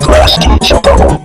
Crusty Choco.